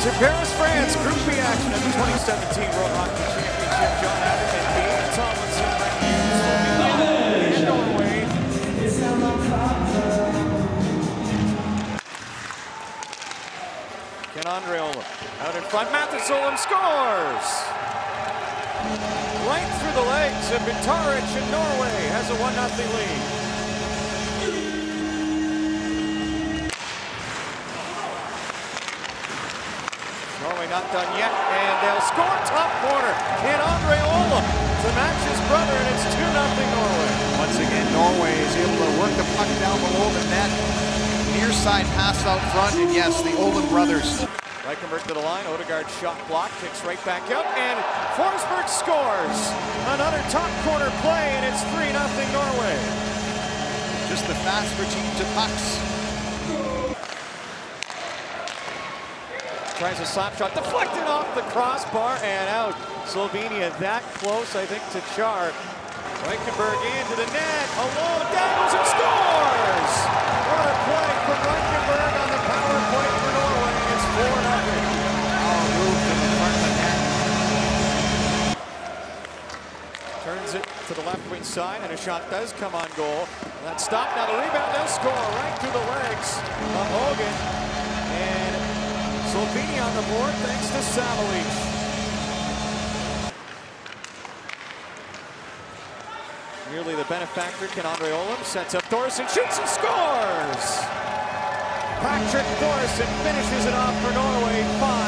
to Paris, France. Group B action of the 2017 World Hockey Championship. John Ackerman, Dean Tomlinson, and Norway. Ken Andre Olimb out in front. Mathis Olimb scores! Right through the legs of Vitaric in Norway has a 1-0 lead. Not done yet, and they'll score top corner. Ken Andre Olimb to match his brother, and it's 2 0 Norway. Once again, Norway is able to work the puck down below the net. Near side pass out front, and yes, the Olimb brothers. Reichenberg to the line, Odegaard shot block, kicks right back up, and Forsberg scores. Another top corner play, and it's 3 0 Norway. Just the fast routine to pucks. Tries a slap shot, deflected off the crossbar and out. Slovenia that close, I think, to Char. Reichenberg into the net, alone, dangles and scores! What a play from Reichenberg on the power play for Norway. It's 4 0. Oh, moved to the front of the net. Turns it to the left wing side, and a shot does come on goal. That stop, now the rebound does score right through the legs of Haugen. And Slovenia on the board thanks to Sabolic. Nearly the benefactor, Ken Andre Olimb sets up Thoresen, shoots and scores! Patrick Thoresen finishes it off for Norway 5-1.